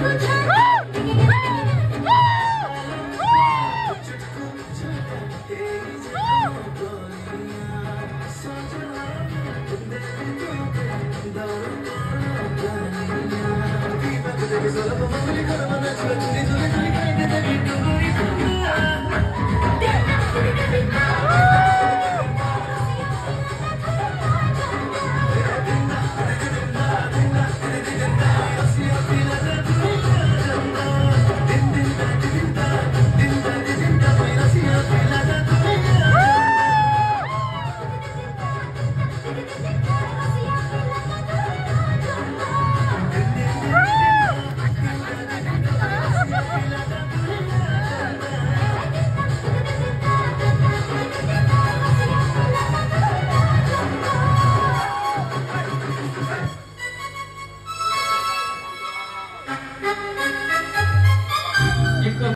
Because I'm a I'm I'm I'm